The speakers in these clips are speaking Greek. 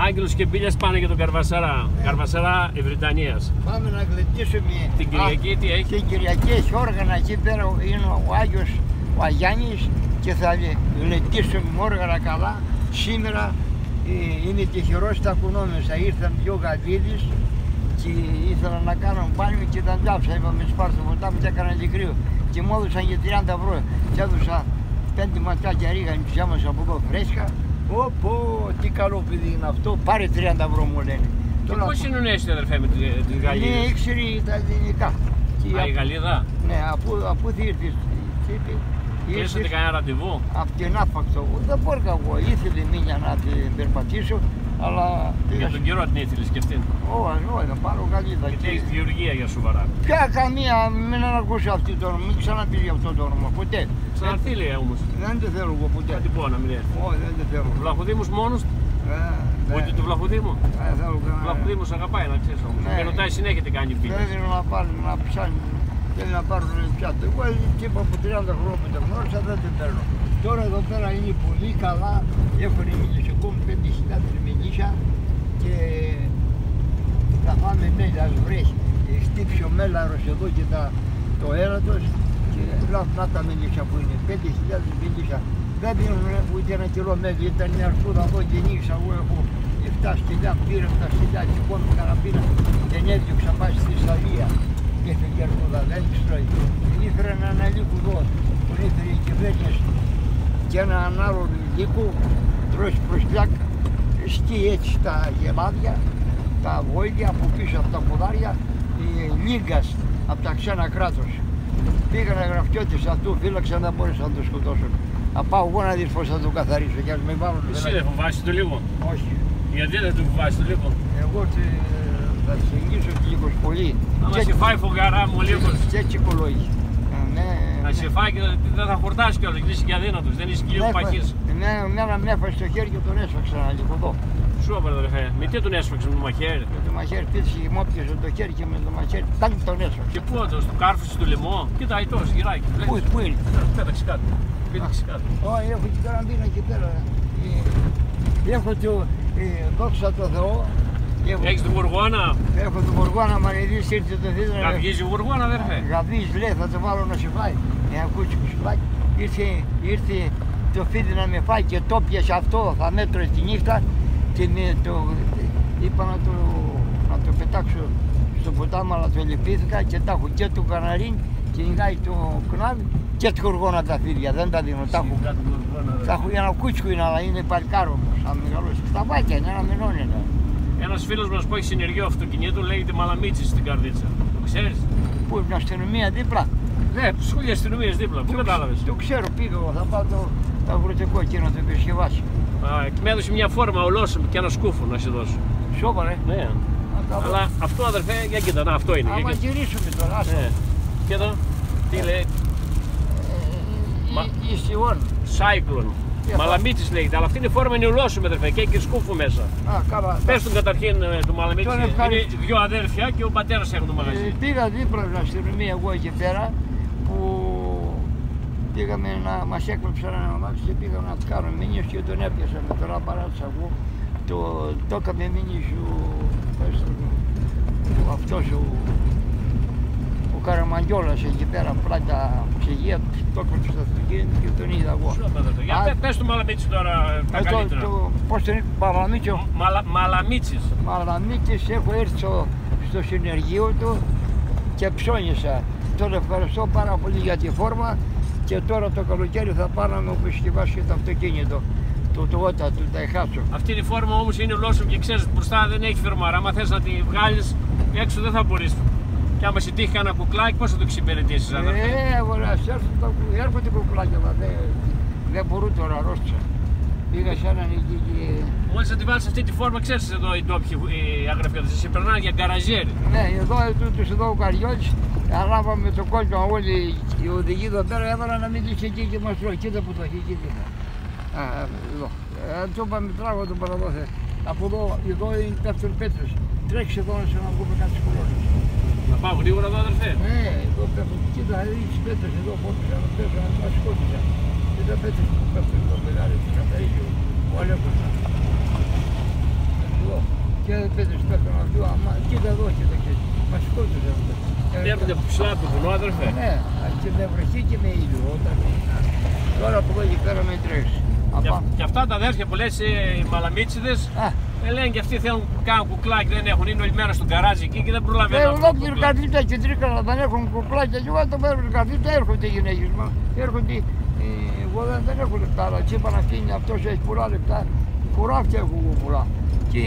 Άγγελος και Μπίλιας πάνε για τον Καρβασαρά. Καρβασαρά Ευρυτανίας. Πάμε να γλεντήσουμε. Την Κυριακή τι έχει; Την Κυριακή έχει όργανα εκεί πέρα είναι ο Άγιος ο Αγιάννης και θα γλεντήσουμε όργανα καλά. Σήμερα ε, είναι τυχερός τα κουνόμεσα. Ήρθαν δυο γαβίδες και ήθελαν να κάνουν μπάνιο και ήταν τάψα. Είπαμε σπάρ στο ποτάμι και έκαναν και κρύο. Και μου έδωσαν για 30 ευρώ. Και έδωσα πέντε ματάκια ρίγα μας από εδώ φρέσκα. Πω πω, τι καλό παιδί είναι αυτό. Πάρε 30 ευρώ μου λένε. Και πώς συνονέσετε αδερφέ με την Ναι, Γαλλίδα. ήξερε τα ελληνικά. Και Α, η απ- Γαλλίδα; Ναι, αφού, αφού θα ήρθες, τι είπε, Κλείσατε ήρθες κανένα ραντεβού; από την άφαξο. Δεν μπορούσα εγώ, ήθελε μήνια να την περπατήσω, αλλά πήγα Για τον καιρό την ήθελες και αυτήν. Όχι, όχι, θα πάρω γαλλίδα. Γιατί Και... έχεις τη γεωργία για σοβαρά. Ποια καμία, μην ανακούσω αυτή το όνομα, μην ξαναπεί αυτό το όνομα, ποτέ. Ξαναρθεί λέει όμως. Δεν το θέλω εγώ ποτέ. Κάτι πω να μην έρθει. Όχι, δεν το θέλω. Βλαχοδήμος μόνος, Ε, ναι. ούτε του Βλαχοδήμου. Δεν θέλω Ο κανένα. Βλαχοδήμος αγαπάει να ξέρεις όμως. Ναι. Με ρωτάει συνέχεια τι κάνει η φίλη. Θέλει να πάρει, να ψάνει, θέλει να πάρουν πιάτο. Εγώ έτσι είπα από 30 χρόνια που το γνώρισα δεν την παίρνω. Τώρα εδώ πέρα είναι πολύ καλά, έχουν μιλισσοκόμ 5.000 μιλίσια και θα φάμε μέλας βρέχει. Χτύψει ο μέλαρος εδώ και τα, το έρατος και λέω να τα μιλίσια που είναι, 5.000 μιλίσια. Δεν δίνουν ούτε ένα κιλό μέλι, ήταν μια αρκούδα εδώ και νύχησα εγώ έχω 7 σκυλιά, πήρε 7 σκυλιά και κόμμα καραμπίνα και έδιωξα πάει στη Σαλία και έφυγε η αρκούδα, δεν ξέρω. Ήθελε έναν αλήκου εδώ, που ήθελε η κυβέρνηση και έναν άλλο λύκο, τρώσει προς πλάκα, σκεί έτσι τα γελάδια, τα βόηδια από πίσω από τα ποδάρια, ε, λίγκας από τα ξένα κράτος. Πήγανε γραφτιώτες αυτού, φύλαξαν, δεν μπόρεσαν να το σκοτώσουν. Θα πάω εγώ να δεις πώς θα το καθαρίσω και ας με βάλουν. Εσύ δεν φοβάσαι το λίγο. Όχι. Γιατί δεν του φοβάσαι το λίγο. Εγώ τε- θα σε εγγύσω και λίγο πολύ. Άμα Και- σε φάει φωγαρά μου λίγο. Και τσικολόγη. Ε, Ναι, Να σε φάει και δεν- δεν θα χορτάσει κιόλας, γιατί είσαι και αδύνατος, δεν είσαι και λίγο παχής. Ναι, μένα με έφασε στο χέρι και τον έσφαξα λίγο εδώ. Σου είπα ρε αδερφέ, με τι τον έσφαξες με το μαχαίρι; Με το μαχαίρι πίτσε και μου έπιασε το χέρι και με το μαχαίρι τάκ τον έσφαξα. Και πού το, στο κάρφωσε του λαιμό, κοίτα αητός, γυράκι. Πού, πού είναι; Πέταξε κάτω. Πέταξε κάτω. Όχι, έχω την καραμπίνα εκεί πέρα. Ε, Έχω το, ε, δόξα τω Θεώ. Έχω, Έχεις την γουργόνα, έχω το Μοργόνα Μαριδής ήρθε το δίδρα. καυγίζει η γουργόνα αδερφέ. Γαβής λέει θα το βάλω να σε φάει. Ένα κούτσικο σουβλάκι. Ήρθε, ήρθε το φίδι να με φάει και το πιασε αυτό, θα μέτρω τη νύχτα και με το, είπα να το, να το πετάξω στο ποτάμι αλλά το λυπήθηκα και τα έχω και το καναρίν και νιγάει το κνάβι και το γοργόνα τα φίδια, δεν τα δίνω, τα έχω. Κάτω την γουργόνα, αδερφέ. Τα έχω ένα κούτσικο είναι αλλά είναι παλικάρο όμως, αν μεγαλώσεις. Τα βάκια είναι, ένα μηνών είναι. Ένας φίλος μας που έχει συνεργείο αυτοκινήτου λέγεται Μαλαμίτσης στην καρδίτσα. Το ξέρεις. Πού είναι αστυνομία δίπλα. Ναι, σχολεία αστυνομίας δίπλα. Πού Το- κατάλαβες. Το ξέρω, πήγα εγώ, θα πάω το, το αγροτικό εκείνο το επισκευάσει. Α, με έδωσε μια φόρμα ολόσωμη και ένα σκούφο να σε δώσω. Σώπα ρε. Ναι. Να τα Αλλά αυτό αδερφέ, για κοίτα, να αυτό είναι. για Άμα κοίτα. γυρίσουμε τώρα, άστο. Ναι. Και εδώ, τι λέει, Μα- Ή- Είσαι όν. Cyclone. Τι Μαλαμίτσης λέγεται, αλλά αυτή είναι η φόρμα είναι ολόσωμη αδερφέ και έχει και σκούφο μέσα. Α, καλά. Πες τον καταρχήν ε, του Μαλαμίτση, Τον είναι ευχαριστώ. δυο αδέρφια και ο πατέρας έχουν το Ε, μαγαζί. πήγα δίπλα στην αστυνομία εγώ εκεί πέρα που πήγαμε να μας έκλεψαν ένα αμάξι και πήγαμε να του κάνουμε μήνυες και τον έπιασα με τώρα παράτησα εγώ. Το, το έκαμε μήνυες ο, πες το, ο, αυτός ο, ο Καραμαγγιόλας εκεί πέρα πλάκα ψυγεία, το έκοψε στο αυτοκίνητο και τον είδα εγώ. Σου είπα, αδερφέ. Για Α, πε- πες του Μαλαμίτσι τώρα ε, τα ε, το, καλύτερα. το, πώς τον είπε, Παπαμίτσο, Μαλα, Μαλαμίτσης. Μαλαμίτης έχω έρθει στο, στο συνεργείο του και ψώνισα. Τον ευχαριστώ πάρα πολύ για τη φόρμα και τώρα το καλοκαίρι θα πάω να μου επισκευάσει και το αυτοκίνητο. Το Toyota, του Daihatsu. Αυτή η φόρμα όμως είναι ολόσωμη και ξέρεις μπροστά δεν έχει φερμάρα. Άμα θες να τη βγάλεις έξω δεν θα μπορείς. Και άμα σε τύχει κανένα κουκλάκι πώς θα το εξυπηρετήσεις αδερφέ; Ε, ωραία, σε έρθουν τα κου- έρχονται κουκλάκια, αλλά δεν, δεν μπορούν τώρα, αρρώστησα. Πήγα σε έναν εκεί και... Μόλις θα τη βάλεις αυτή τη φόρμα ξέρεις εδώ οι ντόπιοι οι αγραφιώτες. Σε περνάνε για γκαραζιέρι. Ναι, εδώ τούτος εδώ ο Καριώτης, ανάβαμε το κόσμο όλοι οι οδηγοί εδώ πέρα, έβαλα να μην είσαι εκεί και μας τρώει, κοίτα που το έχει εκεί δίπλα. Α, εδώ. Ε, του είπαμε τράγω τον παραδόθε. Από εδώ, εδώ είναι δεύτερο πέτρες. Τρέξε εδώ να σε να βγούμε κάτι κολόνες. Να πάω γρήγορα εδώ αδερφέ. Ναι, εδώ πέφτουν, κοίτα, είναι τις πέτρες εδώ, πόντουσα, να πέφτουν, να μας σκότουσα. Κοίτα πέτρες που πέφτουν εδώ μεγάλες, τις καθαρίζει ο Αλέκος. Και δεν πέτρες πέφτουν αυτού, άμα κοίτα εδώ, κοίτα και μας σκότωσαν. Έρχονται από ψηλά από το βουνό, αδερφέ; Ναι, και με βροχή και με ήλιο. Όταν... Τώρα που εκεί πέρα με τρέχει. Και, και αυτά τα αδέρφια που λες ε, οι μαλαμίτσιδες, Α, ε, λένε και αυτοί θέλουν να κάνουν κουκλάκι, δεν έχουν, είναι όλη μέρα στον καράζι εκεί και δεν ε, προλαβαίνουν. αυτό το ολόκληρη κουκλάκι. καρδίτσα και τρίκαλα δεν έχουν κουκλάκια και εγώ το παίρνω καρδίτσα έρχονται οι γυναίκες μου. Έρχονται, ε, εγώ δεν, δεν έχω λεπτά, αλλά και είπα να φύγει αυτός έχει πολλά λεπτά. Χωράφια έχω εγώ πολλά. Και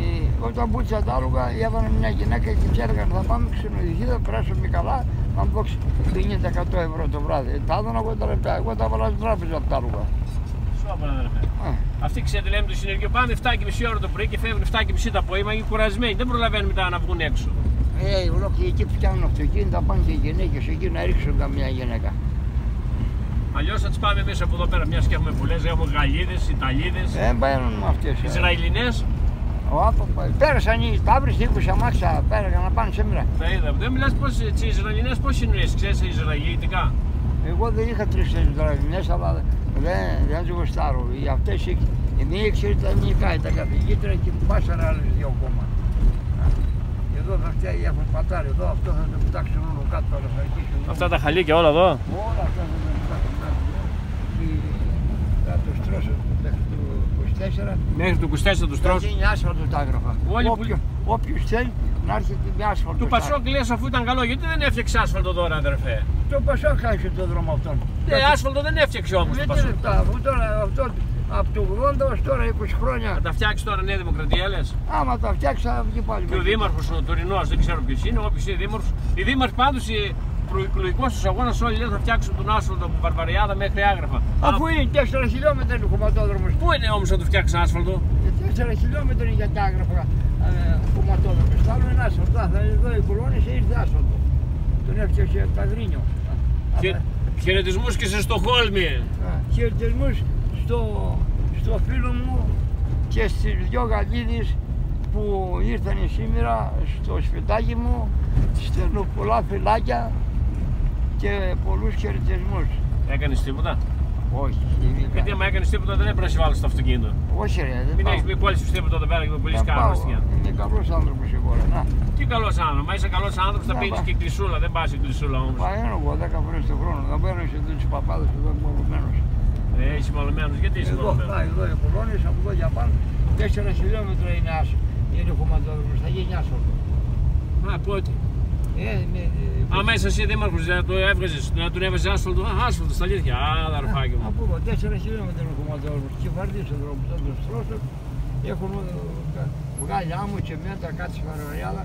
ε, όταν μπούτσα τα άλογα έβαλα μια γυναίκα και της έλεγαν θα πάμε ξενοδοχείο, θα περάσουμε καλά, να μου δώσεις 50% ευρώ το βράδυ. Ε, Τα έδωνα εγώ τα λεπτά, εγώ τα έβαλα στην τράπεζα από τα άλογα. Σώπα, αδερφέ. Α, Αυτοί ξέρετε, λέμε το συνεργείο πάνε 7.30 ώρα το πρωί και φεύγουν 7.30 το απόγευμα είναι κουρασμένοι. Δεν προλαβαίνουν μετά να βγουν έξω. Ε, ολόκληρη εκεί φτιάχνουν αυτοκίνητα, πάνε και οι γυναίκες εκεί να ρίξουν καμιά γυναίκα. Αλλιώς θα τις πάμε εμείς από εδώ πέρα, μιας και έχουμε πολλέ. Έχουμε Γαλλίδες, Ιταλίδες, Δεν παίρνουν με αυτές. ε. Ισραηλινές. Ο Άπα, πέρασαν οι Σταύροι 20 αμάξια, πέρασαν να πάνε σήμερα. Τα είδα. Δεν μιλάς πώς τι Ισραηλινές πώς είναι, ξέρεις Ισραηλιτικά. Εγώ δεν είχα τρεις Ισραηλινές, αλλά δεν, δεν τους γουστάρω. Οι αυτές, οι- η μία ξέρεις τα ελληνικά, η τα καθηγήτρια και πάσαρα άλλες δύο ακόμα. Και εδώ θα φτιάξει, έχουν πατάρι εδώ, αυτό θα το πετάξουν όλο κάτω, αλλά θα αρχίσουν. Αυτά τα χαλίκια όλα εδώ; Όλα αυτά θα τα πετάξουν κάτω. Και Θα το στρώσω μέχρι το 24. Μέχρι το 24 τους Θα τρώσου. γίνει άσφαλτος τα άγραφα. Όλοι που- Όποιο- Όποιος θέλει να έρχεται με άσφαλτος. Του στα- Πασόκ λες αφού ήταν καλό, γιατί δεν έφτιαξε άσφαλτο τώρα, αδερφέ; Το Πασόκ χάσε το δρόμο αυτόν. Ε, άσφαλτο δεν έφτιαξε όμως το Δεν Πασόκ. λεπτά, αφού τώρα αυτό από το 80 ως τώρα 20 χρόνια. Θα τα φτιάξεις τώρα Νέα Δημοκρατία, λες; Άμα τα φτιάξεις θα βγει πάλι. Και ο μέσα. Δήμαρχος, ο τωρινός, δεν ξέρω ποιος είναι, όποιος είναι Δήμαρχος. Οι Δήμαρχοι πάντως, προεκλογικό του αγώνα όλοι λένε θα φτιάξουν τον άσφαλτο από Βαρβαριάδα μέχρι Άγραφα. Αφού είναι 4 χιλιόμετρα είναι ο χωματόδρομος. Πού είναι όμως να του φτιάξουν άσφαλτο; Και 4 χιλιόμετρα είναι για τα άγραφα ε, χωματόδρομος. Θα είναι άσφαλτο. Θα είναι εδώ οι κολόνες ήρθε άσφαλτο. Τον έφτιαξε από τα Γρίνιο. Χαι- Χαιρετισμούς και σε Στοχόλμη. Χαιρετισμούς στο, στο φίλο μου και στις δυο Γαλλίδες που ήρθαν σήμερα στο σπιτάκι μου. Στέλνω πολλά φυλάκια και πολλούς χαιρετισμούς. Έκανες τίποτα; Όχι, Γιατί άμα έκανες τίποτα δεν έπρεπε να σε βάλει στο αυτοκίνητο. όχι ρε, δεν Μην πάω. έχεις πει κόλληση τίποτα εδώ πέρα και με πολύ Δεν σκάρα πάω. αστεία. Είμαι καλός άνθρωπος εγώ ρε, να. Τι καλός άνθρωπος, μα είσαι καλός άνθρωπος θα Να, πίνεις μα. και κλεισούλα, δεν πας η κλεισούλα όμως. Παγαίνω εγώ 10 φορές το χρόνο, θα παίρνω σε τους παπάδες εδώ που είμαι Ε, είσαι μαλωμένο, γιατί είσαι Εδώ, μαλωμένο. να, εδώ οι κολόνες, από εδώ για πάνω, 4 χιλιόμετρα είναι άσο. Είναι χωματόδρομος, θα γίνει άσφαλτο. Α, πότε; Ε, με, ε, Άμα είσαι εσύ δήμαρχος, να το έβγαζες, να τον έβαζες άσφαλτο. Α, άσφαλτο στα αλήθεια. Α, αδερφάκι μου. Από εδώ, 4 χιλιόμετρα είναι χωματόδρομος. Και βαρδίσει ο δρόμος, θα το στρώσω. Έχουν ε, κα- βγάλει άμμο και μέτρα κάτω στη Βαρβαριάδα.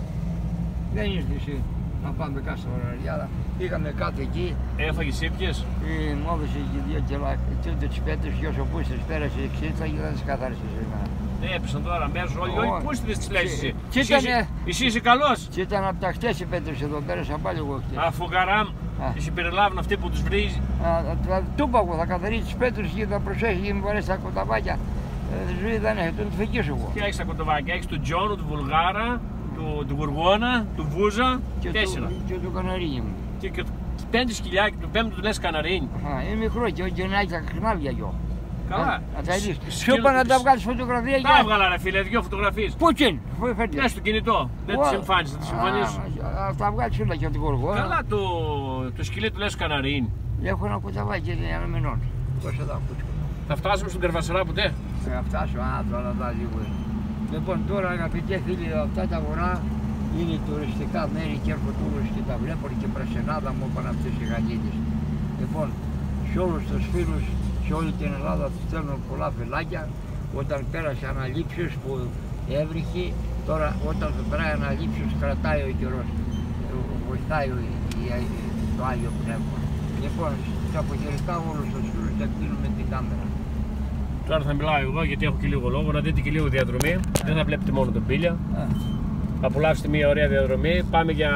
Δεν ήρθε εσύ να πάμε κάτω στη Βαρβαριάδα. Πήγαμε κάτω εκεί, Έφαγες ύπιε. η μου έδωσε και δύο κιλά, τότε τις πέτρες και όσο πούστες πέρασε η εξήτρα και δεν τις καθάρισε σήμερα. Ναι, έπεσαν τώρα μέρου όλοι. Ω, Όλοι πού τι λε και- εσύ; και Εσύ ήτανε- είσαι- Εσύ είσαι καλός; Και ήταν από τα χτες οι πέτρες εδώ, πέρασα πάλι εγώ χτες. Αφού γαράμ, Α. εσύ περιλάβουν αυτοί που τους βρίζει. Α, θα του είπα εγώ, θα καθαρίσει τις πέτρες και θα προσέχει και μου βαρέσει τα κοταβάκια. Ε, ζωή δεν έχει, τον φεκίσω εγώ. Τι έχεις τα κοντοβάκια, έχεις του Τζόνου, του Βουλγάρα, του, του Γουργόνα, του Βούζα. Και Τέσσερα. το, και το καναρίνι μου. Και, και πέντε σκυλιάκι, του πέμπτου του λες καναρίνι. Α, είναι μικρό και όχι να έχει τα χρυμάδια γιο. Καλά. Να τα δεις. Σ- Σου είπα να τα σκύλο- βγάλεις φωτογραφία Τα για... έβγαλα ρε φίλε, δυο φωτογραφίες. Πούτσιν, αφού φέρτε. Ναι, στο κινητό. Δεν τις εμφάνισε, θα τις εμφανίσω. Θα τα βγάλεις όλα και από την κοργόνα. Καλά το, το σκυλί του λες καναρίνι. Έχω ένα κουταβάκι για ένα μηνών. Τόσο τα πούτσια. Θα φτάσουμε στον Καρβασαρά ποτέ; Θα φτάσω, α, τώρα θα λίγο είναι. Λοιπόν, τώρα αγαπητέ φίλοι, αυτά τα βορρά είναι τουριστικά μέρη και έρχονται όλους και τα βλέπουν και πρασινάδα μου είπαν αυτές οι γαλλίδες. Λοιπόν, σε όλους τους φίλους, σε όλη την Ελλάδα τους στέλνω πολλά φυλάκια. Όταν πέρασε αναλήψεις που έβριχε, τώρα όταν θα περάει αναλήψεις κρατάει ο καιρός. Ε, Βοηθάει ο- η- το Άγιο Πνεύμα. Λοιπόν, σας αποχαιρετάω όλους τους φίλους και κλείνουμε την κάμερα. Τώρα θα μιλάω εγώ γιατί έχω και λίγο λόγο, να δείτε και λίγο διαδρομή. Δεν θα βλέπετε μόνο τον πύλια. Α. Θα απολαύσετε μια ωραία διαδρομή. Πάμε για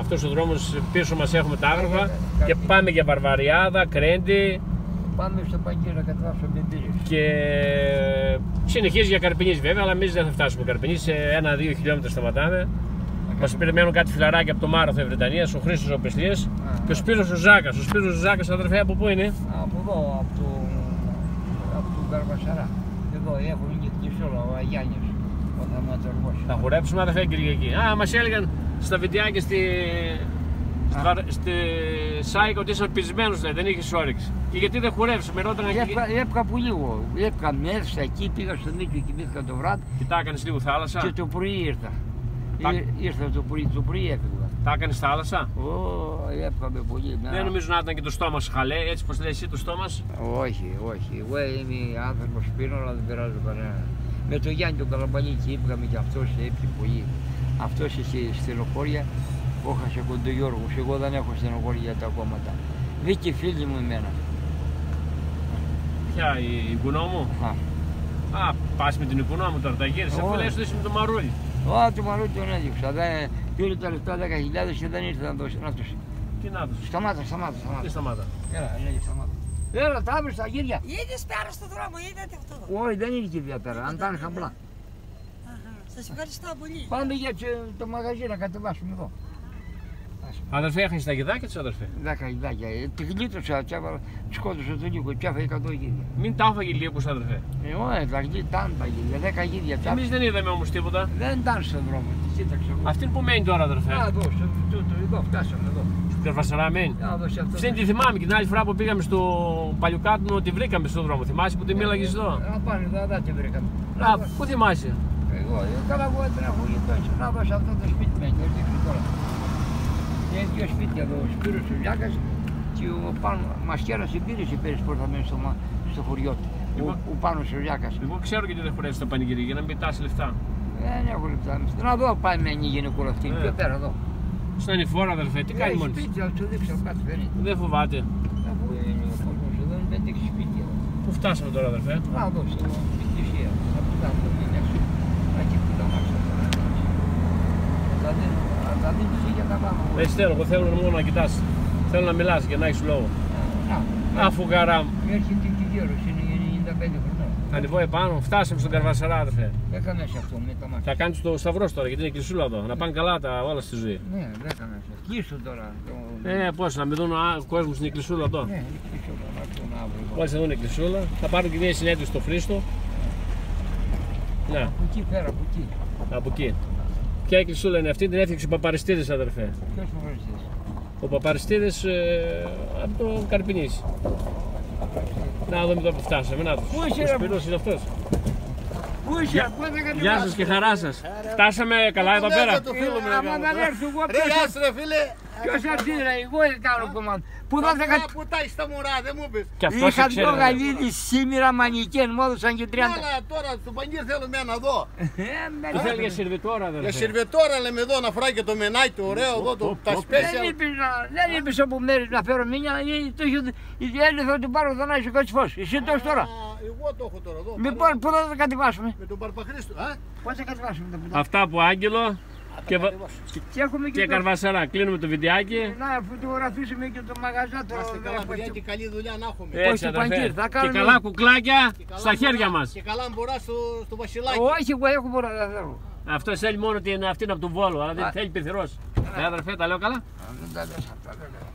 αυτός ο δρόμος πίσω μας έχουμε τα άγραφα και πάμε για Βαρβαριάδα, Κρέντι Πάμε στο παγκίο να κατεβάσουμε μπιμπίλες. και συνεχίζει για Καρπινής βέβαια, αλλά εμείς δεν θα φτάσουμε Καρπινής, σε ένα-δύο χιλιόμετρα σταματάμε. Μας περιμένουν κάτι φιλαράκια από το Μάραθο Βρετανίας, ο Χρήστος ο Πεστιές και ο Σπύρος ο Ζάκας. Ο Σπύρος ο Ζάκας αδερφέ από πού είναι; Από εδώ, από το, από το Καρβασαρά. Εδώ έχουν και τη Σόλα, ο Αγιάννης. Ο θαυματουργός. Θα χορέψουμε αδερφέ Κυριακή. Α, μας έλεγαν στα βιντεάκια στη... στη, Α. Βαρ- στη Σάικ ότι ήσαν πεισμένος, λέει, δεν είχες όρεξη. Και γιατί δεν χορεύεις, με ρώτανε και... Έπκα, έπκα πολύ εγώ. Έπκα μέσα εκεί, πήγα στο νίκη, κοιμήθηκα το βράδυ Και τα έκανες λίγο θάλασσα. και το πρωί ήρθα. Τα- Ήρ- Ήρθα το πρωί, το πρωί έφυγα. Τα έκανες θάλασσα; Ω, έπκαμε πολύ. Ναι. Δεν νομίζω να ήταν και το στόμα σου χαλέ, έτσι πως λέει εσύ το στόμα σου; Όχι, όχι. Εγώ είμαι άνθρωπος πίνω, αλλά δεν πειράζω κανένα. Με το Γιάννη τον Καλαμπανίκη είπαμε και αυτός έπιε πολύ. Αυτός είχε στενοχώρια που έχασε κοντογιώργος. Εγώ δεν έχω στενοχώρια για τα κόμματα. Δίκη φίλη μου εμένα. Ποια, η, η κουνό μου; Α, Α, πας με την οικονό μου τώρα, τα γύρισες. Αφού Όχι. λες ότι είσαι με το μαρούλι. Ω, του μαρού τον έδειξα. Δεν, πήρε τα λεφτά 10.000 και δεν ήρθε να, το, να τους... Τι να δώσεις. Σταμάτα, σταμάτα, Τι σταμάτα. σταμάτα. Έλα, λέγε, σταμάτα. Έλα, τα άβρεις τα γύρια. Είδες πέρα στον δρόμο, είδατε αυτό. Όχι, δεν είναι κυρία πέρα, αν ήταν χαμπλά. Αχα, Σας ευχαριστώ πολύ. Πάμε για τσι- το μαγαζί να κατεβάσουμε εδώ. Αδερφέ, έχεις τα γιδάκια της αδερφέ. Δέκα χιλιάκια. Ε, Τη γλίτωσα, τσάβα, σκότωσα τον Νίκο, τσάφα 100 γύρια. Μην τα έφαγε λίγο αδερφέ. Ε, όχι, τα γλί, ήταν τα γύρια, δέκα γύρια τσάφα. Εμείς δεν είδαμε όμως τίποτα. Δεν ήταν στον δρόμο, τη κοίταξα εγώ. Αυτή που μένει τώρα αδερφέ. Α, εδώ, στο τούτο, εδώ, φτάσαμε εδώ. Στην Καρβασαρά μένει. Α, εδώ σε αυτό. Αυτήν τη θυμάμαι και την άλλη φορά που πήγαμε στο Παλιοκάτουνο τη βρήκαμε στον δρόμο. Θυμάσαι που τη μίλαγες εδώ; Να πάνε εδώ, δεν τη βρήκαμε. Α, πού θυμάσαι; Εγώ, ε, καλά, εγώ δεν έχω γειτόνι. Να δω σε αυτό το σπίτι με, το δείξω τώρα. Και δύο σπίτια εδώ, ο Σπύρος ο Λιάκας και ο πάνω, Μασκέρας υπήρησε πέρυσι που ήρθαμε στο, μα- στο χωριό του. Ο, Λοιπόν. ο Πάνος ο Λιάκας. Εγώ ξέρω γιατί δεν χωρέσει το πανηγύρι για να μην πετάσει λεφτά. Δεν έχω λεπτά. Να δω πάει με ένα γυναικούρα αυτή. Ε. Πιο πέρα εδώ. Στον ανηφόρα αδερφέ, τι κάνει Έχει μόνη της. σπίτι, θα του δείξω κάτι φέρνει. Δεν φοβάται. Αφού είναι ο κόσμος εδώ, είναι πέντε έξι σπίτια. Πού φτάσαμε τώρα αδερφέ. Να δω στο εκκλησία. Να που τα μου είναι έξω. Να εκεί που τα μάξα. Θα δίνω, θα δίνεις για τα πάνω. Δεν ξέρω, εγώ θέλω μόνο να κοιτάς. Θέλω να μιλάς και να έχεις λόγο. Να, Αφού καρά μου. έρχεται και γέρος, είναι 95 χρονών. Ανεβώ επάνω, φτάσαμε στον Καρβασαρά αδερφέ. Έκαμε σε αυτό με τα μάτια. Θα κάνεις το σταυρός τώρα γιατί είναι κλεισούλα εδώ. Να πάνε καλά τα όλα στη ζωή. Ναι, δεν έκαμε σε αυτό. Κλείσου τώρα. το- Ε, πώς, να με δουν ο κόσμος στην εκκλησούλα εδώ. Ναι, κλείσου τώρα να έρθουν αύριο. Μόλις θα δουν εκκλησούλα, θα πάρουν και μια συνέντευξη στο Χρήστο. Να, Από εκεί πέρα, από εκεί. από εκεί. Ποια εκκλησούλα είναι αυτή, την έφτιαξε ο Παπαριστίδης αδερφέ. Ποιος μου βρίσκεις. Ο Παπαριστίδης ε, από το Καρπινήσι. Να δούμε εδώ που φτάσαμε. Να Πού το. είσαι, Ο ρε, Σπύρος είναι αυτός. Πού είσαι, πού θα κατεβάσεις. Γεια σας και χαρά σας. Φτάσαμε καλά εδώ πέρα. Ε, Άμα δεν έρθω εγώ, Ρε, ποιος γεια σου ρε φίλε. Ποιος έρθει ρε, εγώ κάνω κομμάτι. Πού θα θα Αυτά που τα έχεις τα μωρά, δεν μου πεις. Και αυτός Είχα ξέρει. δυο ρε. γαλίδι σήμερα μανικέν, μου έδωσαν και 30. Αλλά τώρα στο πανίρ θέλουμε ένα εδώ. Ε, με Τι θέλεις; Για σερβιτόρα Για αδερφέ. σερβετόρα λέμε εδώ να φράει και το μενάκι το ωραίο εδώ, το- τα Δεν special. είπες να- δεν είπες από μέρες να φέρω μήνυα, ή το είχε- η Έλλη θα την πάρω θα να είσαι κάτι φως. Εσύ το έχεις τώρα. Α, Εγώ το έχω τώρα εδώ. Λοιπόν, πού θα το κατεβάσουμε; Με τον Παρπαχρήστο. Α, Πώς θα κατεβάσουμε το πιτά. Αυτά από Άγγελο και, βα- Και έχουμε και, και το... Καρβασαρά. Κλείνουμε το βιντεάκι. Να φωτογραφίσουμε και το μαγαζά να είστε καλά τώρα. παιδιά και καλή δουλειά να έχουμε. Έτσι στο αδερφέ. πανκύρ, θα Και κάνουμε- καλά κουκλάκια Και καλά στα χέρια μπορά- μας. Και καλά μπορά στο, στο βασιλάκι. Όχι, εγώ έχω πολλά δεν θέλω. Αυτό θέλει μόνο την αυτήν από τον Βόλο, αλλά δεν Α. θέλει πεθυρός. Ε, αδερφέ, τα λέω καλά; Α, Δεν τα λες αυτά, δεν λέω.